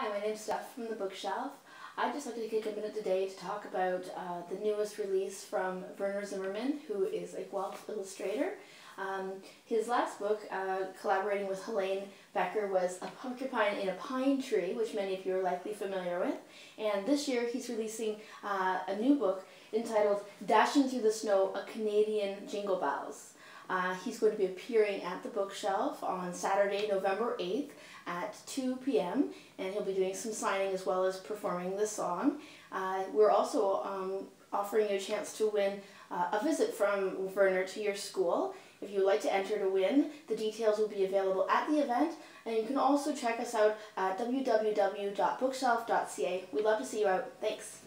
Hi, my name's Steph from The Bookshelf. I'd just like to take a minute today to talk about uh, the newest release from Werner Zimmerman, who is a Guelph illustrator. Um, his last book, uh, collaborating with Helaine Becker, was A Porcupine in a Pine Tree, which many of you are likely familiar with. And this year he's releasing uh, a new book entitled Dashing Through the Snow, A Canadian Jingle Bells. Uh, he's going to be appearing at the bookshelf on Saturday, November 8th at 2 p.m. and he'll be doing some signing as well as performing the song. Uh, we're also um, offering you a chance to win uh, a visit from Werner to your school. If you would like to enter to win, the details will be available at the event and you can also check us out at www.bookshelf.ca. We'd love to see you out. Thanks.